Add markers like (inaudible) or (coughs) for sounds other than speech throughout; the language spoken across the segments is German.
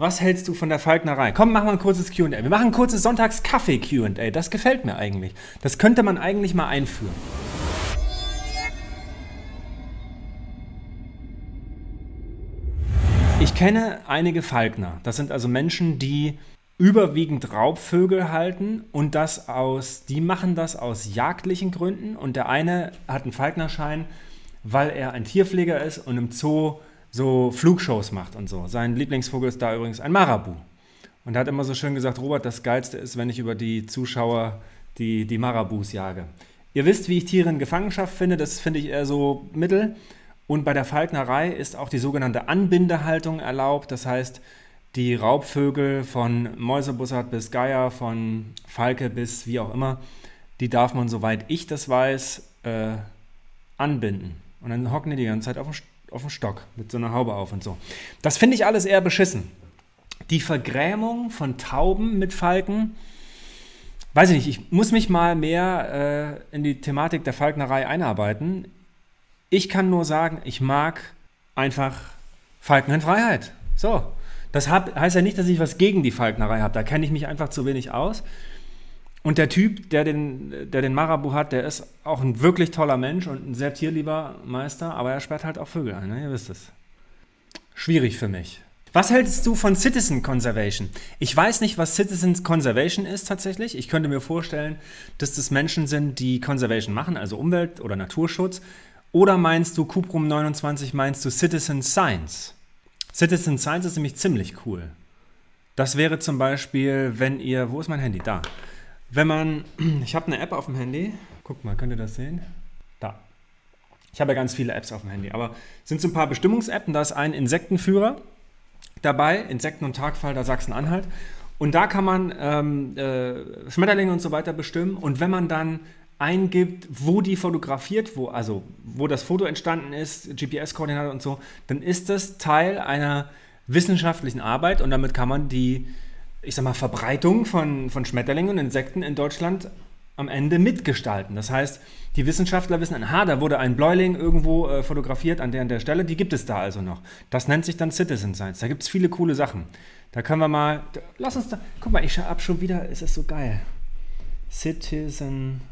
Was hältst du von der Falknerei? Komm, mach mal ein kurzes QA. Wir machen ein kurzes Sonntags-Kaffee-QA. Das gefällt mir eigentlich. Das könnte man eigentlich mal einführen. Ich kenne einige Falkner. Das sind also Menschen, die überwiegend Raubvögel halten und das aus, die machen das aus jagdlichen Gründen und der eine hat einen Falknerschein, weil er ein Tierpfleger ist und im Zoo so Flugshows macht und so. Sein Lieblingsvogel ist da übrigens ein Marabu. Und er hat immer so schön gesagt, Robert, das Geilste ist, wenn ich über die Zuschauer die, die Marabus jage. Ihr wisst, wie ich Tiere in Gefangenschaft finde, das finde ich eher so mittel. Und bei der Falknerei ist auch die sogenannte Anbindehaltung erlaubt. Das heißt, die Raubvögel von Mäusebussard bis Geier, von Falke bis wie auch immer, die darf man, soweit ich das weiß, äh, anbinden. Und dann hocken die die ganze Zeit auf dem, auf dem Stock mit so einer Haube auf und so. Das finde ich alles eher beschissen. Die Vergrämung von Tauben mit Falken, weiß ich nicht, ich muss mich mal mehr äh, in die Thematik der Falknerei einarbeiten. Ich kann nur sagen, ich mag einfach Falken in Freiheit. So. Das hab, heißt ja nicht, dass ich was gegen die Falknerei habe. Da kenne ich mich einfach zu wenig aus. Und der Typ, der den, der den Marabu hat, der ist auch ein wirklich toller Mensch und ein sehr tierlieber Meister, aber er sperrt halt auch Vögel ein, ne? ihr wisst es. Schwierig für mich. Was hältst du von Citizen Conservation? Ich weiß nicht, was Citizen Conservation ist tatsächlich. Ich könnte mir vorstellen, dass das Menschen sind, die Conservation machen, also Umwelt- oder Naturschutz. Oder meinst du, Cuprum 29, meinst du Citizen Science? Citizen Science ist nämlich ziemlich cool. Das wäre zum Beispiel, wenn ihr, wo ist mein Handy? Da. Wenn man, (clears throat) ich habe eine App auf dem Handy. Guck mal, könnt ihr das sehen? Da. Ich habe ja ganz viele Apps auf dem Handy, aber sind so ein paar Bestimmungsappen. Da ist ein Insektenführer dabei, Insekten- und Tagfalter Sachsen-Anhalt. Und da kann man ähm, äh, Schmetterlinge und so weiter bestimmen. Und wenn man dann eingibt, wo die fotografiert, wo, also wo das Foto entstanden ist, GPS-Koordinate und so, dann ist das Teil einer wissenschaftlichen Arbeit und damit kann man die, ich sag mal, Verbreitung von, von Schmetterlingen und Insekten in Deutschland am Ende mitgestalten. Das heißt, die Wissenschaftler wissen, aha, da wurde ein Bläuling irgendwo äh, fotografiert an der, an der Stelle, die gibt es da also noch. Das nennt sich dann Citizen Science. Da gibt es viele coole Sachen. Da können wir mal, lass uns da, guck mal, ich habe schon wieder, es ist so geil. Citizen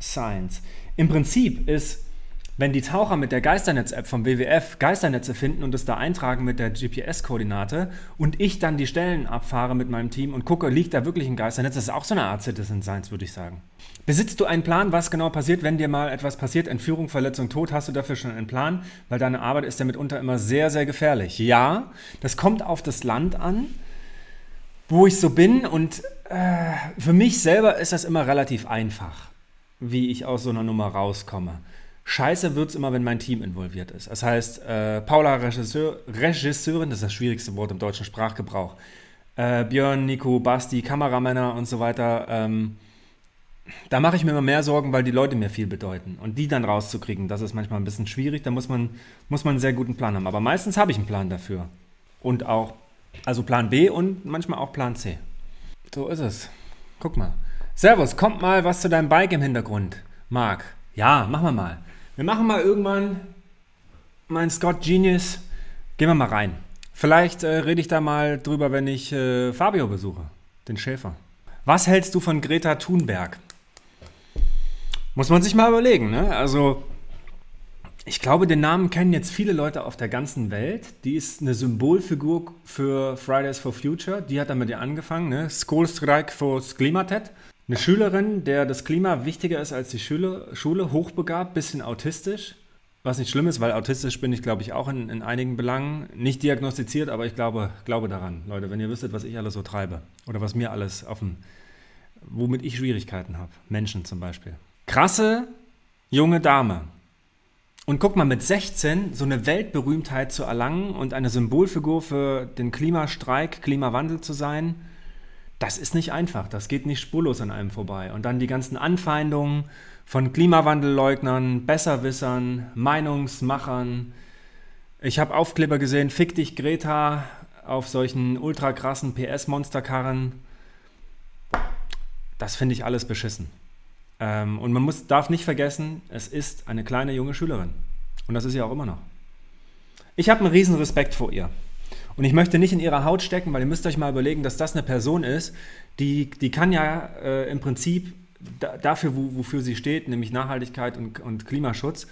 Science. Im Prinzip ist, wenn die Taucher mit der Geisternetz-App vom WWF Geisternetze finden und es da eintragen mit der GPS-Koordinate und ich dann die Stellen abfahre mit meinem Team und gucke, liegt da wirklich ein Geisternetz, das ist auch so eine Art Citizen Science, würde ich sagen. Besitzt du einen Plan, was genau passiert, wenn dir mal etwas passiert, Entführung, Verletzung, Tod, hast du dafür schon einen Plan? Weil deine Arbeit ist ja mitunter immer sehr, sehr gefährlich. Ja, das kommt auf das Land an, wo ich so bin und äh, für mich selber ist das immer relativ einfach wie ich aus so einer Nummer rauskomme. Scheiße wird es immer, wenn mein Team involviert ist. Das heißt, äh, Paula Regisseur, Regisseurin, das ist das schwierigste Wort im deutschen Sprachgebrauch. Äh, Björn, Nico, Basti, Kameramänner und so weiter. Ähm, da mache ich mir immer mehr Sorgen, weil die Leute mir viel bedeuten. Und die dann rauszukriegen, das ist manchmal ein bisschen schwierig. Da muss man, muss man einen sehr guten Plan haben. Aber meistens habe ich einen Plan dafür. Und auch, also Plan B und manchmal auch Plan C. So ist es. Guck mal. Servus, kommt mal was zu deinem Bike im Hintergrund. Marc. Ja, machen wir mal. Wir machen mal irgendwann mein Scott Genius. Gehen wir mal rein. Vielleicht äh, rede ich da mal drüber, wenn ich äh, Fabio besuche, den Schäfer. Was hältst du von Greta Thunberg? Muss man sich mal überlegen, ne? Also, ich glaube, den Namen kennen jetzt viele Leute auf der ganzen Welt. Die ist eine Symbolfigur für Fridays for Future. Die hat damit ja angefangen, ne? Skolstrike for Klimatet. Eine Schülerin, der das Klima wichtiger ist als die Schule, Schule hochbegabt, bisschen autistisch. Was nicht schlimm ist, weil autistisch bin ich, glaube ich, auch in, in einigen Belangen. Nicht diagnostiziert, aber ich glaube, glaube daran, Leute, wenn ihr wüsstet, was ich alles so treibe. Oder was mir alles dem, womit ich Schwierigkeiten habe. Menschen zum Beispiel. Krasse junge Dame. Und guck mal, mit 16 so eine Weltberühmtheit zu erlangen und eine Symbolfigur für den Klimastreik, Klimawandel zu sein – das ist nicht einfach, das geht nicht spurlos an einem vorbei. Und dann die ganzen Anfeindungen von Klimawandelleugnern, Besserwissern, Meinungsmachern. Ich habe Aufkleber gesehen, fick dich Greta, auf solchen ultra krassen PS-Monsterkarren. Das finde ich alles beschissen. Ähm, und man muss, darf nicht vergessen, es ist eine kleine junge Schülerin. Und das ist sie auch immer noch. Ich habe einen riesen Respekt vor ihr. Und ich möchte nicht in ihre Haut stecken, weil ihr müsst euch mal überlegen, dass das eine Person ist, die, die kann ja äh, im Prinzip da, dafür, wo, wofür sie steht, nämlich Nachhaltigkeit und, und Klimaschutz,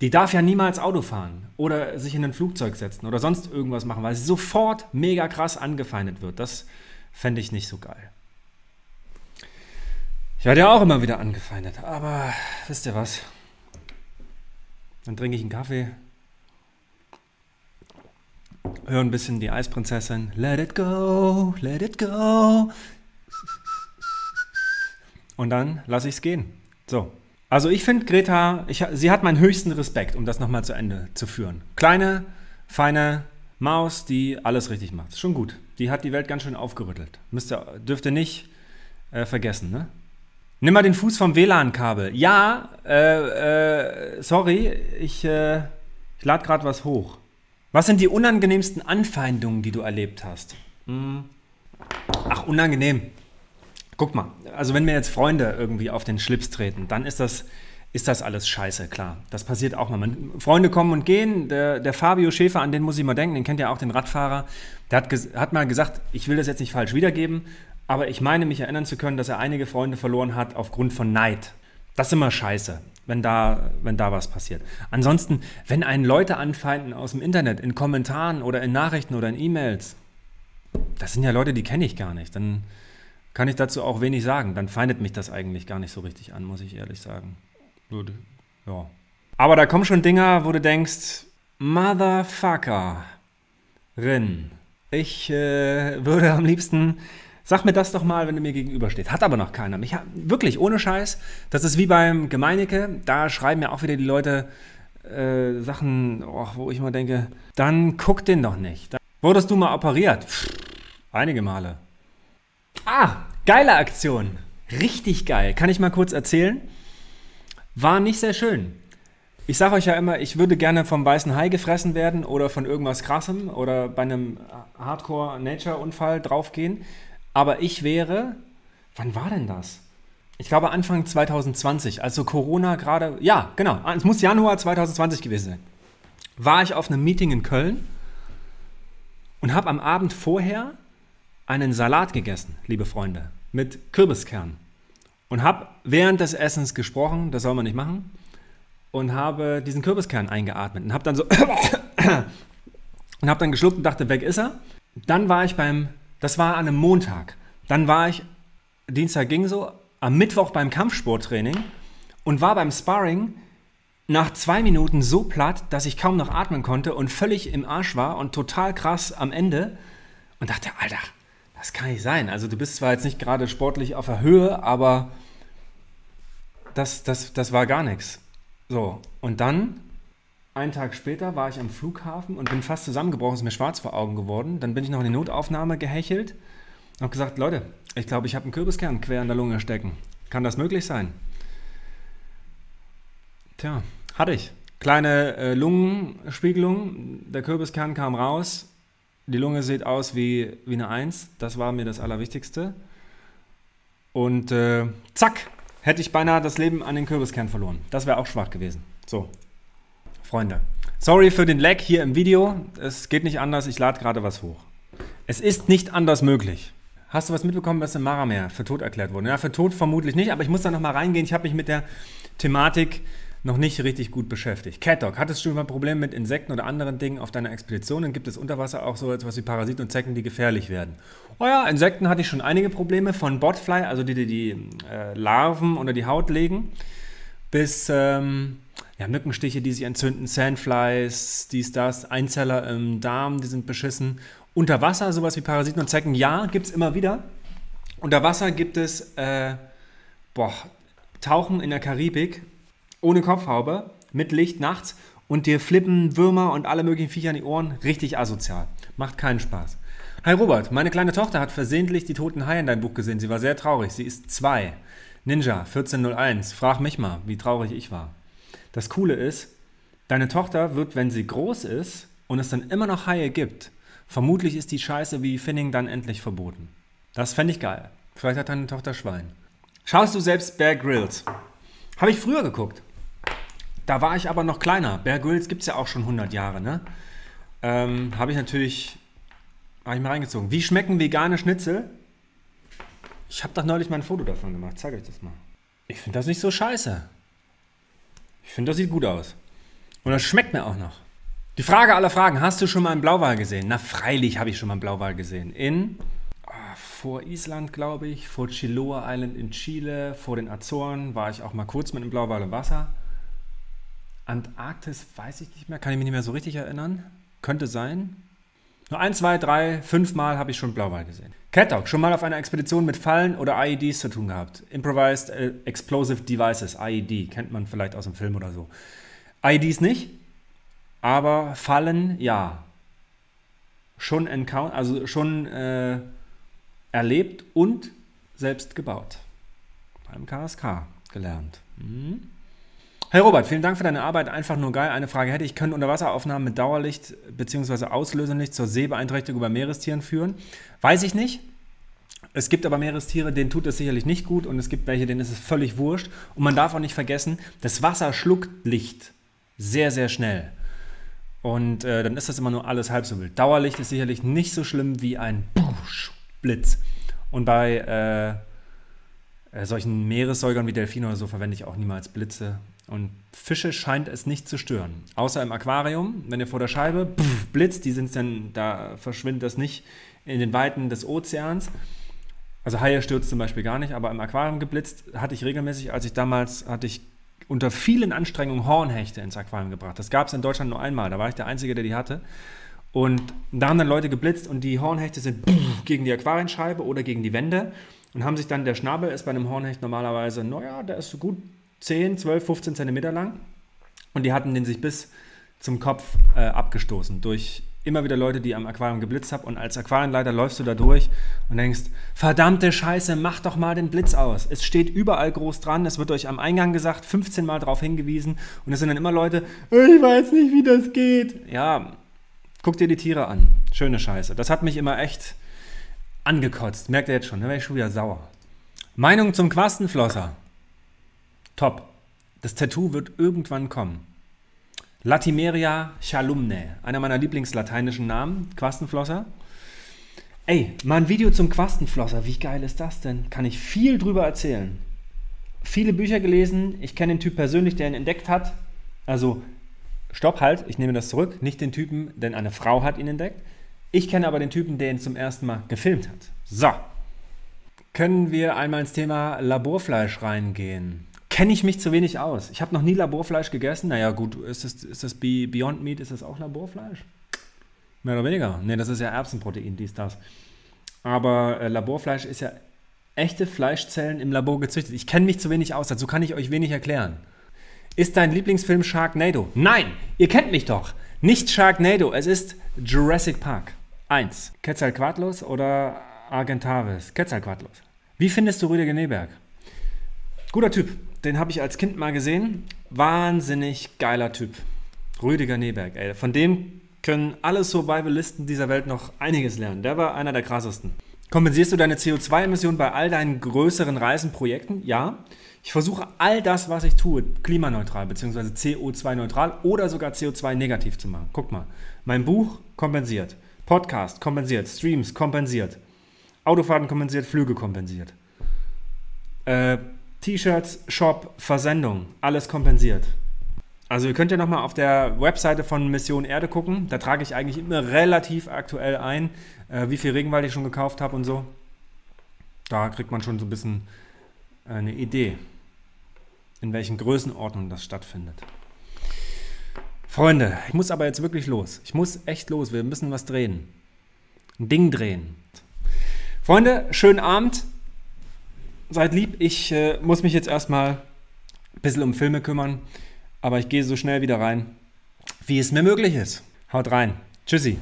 die darf ja niemals Auto fahren oder sich in ein Flugzeug setzen oder sonst irgendwas machen, weil sie sofort mega krass angefeindet wird. Das fände ich nicht so geil. Ich werde ja auch immer wieder angefeindet, aber wisst ihr was? Dann trinke ich einen Kaffee, höre ein bisschen die Eisprinzessin. Let it go, let it go. Und dann lasse ich es gehen. So. Also ich finde Greta, ich, sie hat meinen höchsten Respekt, um das nochmal zu Ende zu führen. Kleine, feine Maus, die alles richtig macht. Schon gut. Die hat die Welt ganz schön aufgerüttelt. Müsst ihr nicht äh, vergessen, ne? Nimm mal den Fuß vom WLAN-Kabel. Ja, äh, äh, sorry, ich, äh, ich lade gerade was hoch. Was sind die unangenehmsten Anfeindungen, die du erlebt hast? Hm. Ach, unangenehm. Guck mal, also wenn mir jetzt Freunde irgendwie auf den Schlips treten, dann ist das, ist das alles scheiße, klar. Das passiert auch mal. Man, Freunde kommen und gehen. Der, der, Fabio Schäfer, an den muss ich mal denken, den kennt ja auch, den Radfahrer, der hat, hat mal gesagt, ich will das jetzt nicht falsch wiedergeben, aber ich meine mich erinnern zu können, dass er einige Freunde verloren hat aufgrund von Neid. Das ist immer scheiße, wenn da, wenn da was passiert. Ansonsten, wenn einen Leute anfeinden aus dem Internet, in Kommentaren oder in Nachrichten oder in E-Mails, das sind ja Leute, die kenne ich gar nicht, dann kann ich dazu auch wenig sagen. Dann feindet mich das eigentlich gar nicht so richtig an, muss ich ehrlich sagen. Ja. Aber da kommen schon Dinger, wo du denkst, Motherfucker, Rin, ich äh, würde am liebsten Sag mir das doch mal, wenn du mir gegenüberstehst. Hat aber noch keiner. Mich, wirklich, ohne Scheiß. Das ist wie beim Gemeinecke. Da schreiben ja auch wieder die Leute äh, Sachen, oh, wo ich mal denke, dann guck den doch nicht. Dann wurdest du mal operiert? Pff, einige Male. Ah, geile Aktion. Richtig geil. Kann ich mal kurz erzählen? War nicht sehr schön. Ich sage euch ja immer, ich würde gerne vom weißen Hai gefressen werden oder von irgendwas Krassem oder bei einem Hardcore-Nature-Unfall draufgehen. Aber ich wäre, wann war denn das? Ich glaube Anfang 2020, also Corona gerade, ja, genau, es muss Januar 2020 gewesen sein. War ich auf einem Meeting in Köln und habe am Abend vorher einen Salat gegessen, liebe Freunde, mit Kürbiskern. Und habe während des Essens gesprochen, das soll man nicht machen, und habe diesen Kürbiskern eingeatmet und habe dann so (coughs) und habe dann geschluckt und dachte, weg ist er. Dann war ich beim das war an einem Montag. Dann war ich, Dienstag ging so, am Mittwoch beim Kampfsporttraining und war beim Sparring nach zwei Minuten so platt, dass ich kaum noch atmen konnte und völlig im Arsch war und total krass am Ende und dachte, Alter, das kann nicht sein. Also du bist zwar jetzt nicht gerade sportlich auf der Höhe, aber das, das, das war gar nichts. So, und dann einen Tag später war ich am Flughafen und bin fast zusammengebrochen, ist mir schwarz vor Augen geworden. Dann bin ich noch in die Notaufnahme gehechelt und habe gesagt, Leute, ich glaube, ich habe einen Kürbiskern quer in der Lunge stecken. Kann das möglich sein? Tja, hatte ich. Kleine äh, Lungenspiegelung, der Kürbiskern kam raus, die Lunge sieht aus wie, wie eine Eins, das war mir das Allerwichtigste. Und äh, zack, hätte ich beinahe das Leben an den Kürbiskern verloren. Das wäre auch schwach gewesen. So, Freunde, sorry für den Lag hier im Video. Es geht nicht anders, ich lade gerade was hoch. Es ist nicht anders möglich. Hast du was mitbekommen, was in Maramer für tot erklärt wurde? Ja, für tot vermutlich nicht, aber ich muss da nochmal reingehen. Ich habe mich mit der Thematik noch nicht richtig gut beschäftigt. CatDog, hattest du mal Probleme mit Insekten oder anderen Dingen auf deiner Expedition? Dann gibt es unter Wasser auch so etwas wie Parasiten und Zecken, die gefährlich werden. Oh ja, Insekten hatte ich schon einige Probleme, von Botfly, also die die, die äh, Larven unter die Haut legen, bis ähm, ja, Mückenstiche, die sich entzünden, Sandflies, dies, das, Einzeller im Darm, die sind beschissen. Unter Wasser, sowas wie Parasiten und Zecken, ja, gibt es immer wieder. Unter Wasser gibt es, äh, boah, Tauchen in der Karibik ohne Kopfhaube, mit Licht nachts und dir flippen Würmer und alle möglichen Viecher in die Ohren. Richtig asozial. Macht keinen Spaß. Hi Robert, meine kleine Tochter hat versehentlich die toten Haie in deinem Buch gesehen. Sie war sehr traurig. Sie ist zwei. Ninja 1401. Frag mich mal, wie traurig ich war. Das Coole ist, deine Tochter wird, wenn sie groß ist und es dann immer noch Haie gibt, vermutlich ist die Scheiße wie Finning dann endlich verboten. Das fände ich geil. Vielleicht hat deine Tochter Schwein. Schaust du selbst Bear Grylls? Habe ich früher geguckt. Da war ich aber noch kleiner. Bear Grylls gibt es ja auch schon 100 Jahre, ne? Ähm, Habe ich natürlich Habe ich mal reingezogen. Wie schmecken vegane Schnitzel? Ich habe doch neulich mal ein Foto davon gemacht. Zeige euch das mal. Ich finde das nicht so scheiße. Ich finde, das sieht gut aus. Und das schmeckt mir auch noch. Die Frage aller Fragen: Hast du schon mal einen Blauwal gesehen? Na, freilich habe ich schon mal einen Blauwal gesehen. In. Oh, vor Island, glaube ich, vor Chiloa Island in Chile, vor den Azoren war ich auch mal kurz mit einem Blauwal im Wasser. Antarktis weiß ich nicht mehr, kann ich mich nicht mehr so richtig erinnern. Könnte sein. Nur ein, zwei, drei, fünf Mal habe ich schon Blauwal gesehen. Cat Dog, schon mal auf einer Expedition mit Fallen oder IEDs zu tun gehabt. Improvised äh, Explosive Devices, IED, kennt man vielleicht aus dem Film oder so. IEDs nicht, aber Fallen ja. Schon also schon äh, erlebt und selbst gebaut. Beim KSK gelernt. Mhm. Hey Robert, vielen Dank für deine Arbeit. Einfach nur geil. Eine Frage hätte ich, können Unterwasseraufnahmen mit Dauerlicht bzw. Auslösenlicht zur Sehbeeinträchtigung bei Meerestieren führen? Weiß ich nicht. Es gibt aber Meerestiere, denen tut es sicherlich nicht gut und es gibt welche, denen ist es völlig wurscht. Und man darf auch nicht vergessen, das Wasser schluckt Licht sehr, sehr schnell. Und äh, dann ist das immer nur alles halb so wild. Dauerlicht ist sicherlich nicht so schlimm wie ein Blitz. Und bei äh, äh, solchen Meeressäugern wie Delfine oder so verwende ich auch niemals Blitze. Und Fische scheint es nicht zu stören. Außer im Aquarium, wenn ihr vor der Scheibe pff, blitzt, die sind dann, da verschwindet das nicht in den Weiten des Ozeans. Also Haie stürzt zum Beispiel gar nicht, aber im Aquarium geblitzt hatte ich regelmäßig, als ich damals hatte ich unter vielen Anstrengungen Hornhechte ins Aquarium gebracht. Das gab es in Deutschland nur einmal, da war ich der Einzige, der die hatte. Und da haben dann Leute geblitzt und die Hornhechte sind gegen die Aquarienscheibe oder gegen die Wände und haben sich dann, der Schnabel ist bei einem Hornhecht normalerweise, naja, der ist so gut 10, 12, 15 Zentimeter lang. Und die hatten den sich bis zum Kopf äh, abgestoßen durch immer wieder Leute, die am Aquarium geblitzt haben. Und als Aquarienleiter läufst du da durch und denkst, verdammte Scheiße, mach doch mal den Blitz aus. Es steht überall groß dran, es wird euch am Eingang gesagt, 15 Mal darauf hingewiesen. Und es sind dann immer Leute, ich weiß nicht, wie das geht. Ja, guck dir die Tiere an. Schöne Scheiße. Das hat mich immer echt angekotzt. Merkt ihr jetzt schon, da wäre ich schon wieder sauer. Meinung zum Quastenflosser. Top. Das Tattoo wird irgendwann kommen. Latimeria chalumne, einer meiner Lieblingslateinischen Namen, Quastenflosser. Ey, mal ein Video zum Quastenflosser, wie geil ist das denn? Kann ich viel drüber erzählen. Viele Bücher gelesen, ich kenne den Typ persönlich, der ihn entdeckt hat. Also, stopp, halt, ich nehme das zurück. Nicht den Typen, denn eine Frau hat ihn entdeckt. Ich kenne aber den Typen, der ihn zum ersten Mal gefilmt hat. So. Können wir einmal ins Thema Laborfleisch reingehen? Kenne ich mich zu wenig aus. Ich habe noch nie Laborfleisch gegessen. Naja, gut, ist das, ist das Beyond Meat, ist das auch Laborfleisch? Mehr oder weniger. Ne, das ist ja Erbsenprotein, dies, das. Aber äh, Laborfleisch ist ja echte Fleischzellen im Labor gezüchtet. Ich kenne mich zu wenig aus, dazu kann ich euch wenig erklären. Ist dein Lieblingsfilm Sharknado? Nein, ihr kennt mich doch. Nicht Sharknado, es ist Jurassic Park. 1. Quetzalcoatlus oder Argentavis? Quetzalcoatlus. Wie findest du Rüdiger Neberg? Guter Typ den habe ich als Kind mal gesehen. Wahnsinnig geiler Typ. Rüdiger Neberg, ey. Von dem können alle Survivalisten dieser Welt noch einiges lernen. Der war einer der krassesten. Kompensierst du deine CO2-Emissionen bei all deinen größeren Reisenprojekten? Ja. Ich versuche all das, was ich tue, klimaneutral bzw. CO2-neutral oder sogar CO2-negativ zu machen. Guck mal, mein Buch kompensiert, Podcast kompensiert, Streams kompensiert, Autofahrten kompensiert, Flüge kompensiert. Äh, T-Shirts, Shop, Versendung, alles kompensiert. Also ihr könnt ja nochmal auf der Webseite von Mission Erde gucken. Da trage ich eigentlich immer relativ aktuell ein, äh, wie viel Regenwald ich schon gekauft habe und so. Da kriegt man schon so ein bisschen äh, eine Idee, in welchen Größenordnungen das stattfindet. Freunde, ich muss aber jetzt wirklich los. Ich muss echt los. Wir müssen was drehen. Ein Ding drehen. Freunde, schönen Abend seid lieb. Ich äh, muss mich jetzt erstmal ein bisschen um Filme kümmern, aber ich gehe so schnell wieder rein, wie es mir möglich ist. Haut rein. Tschüssi.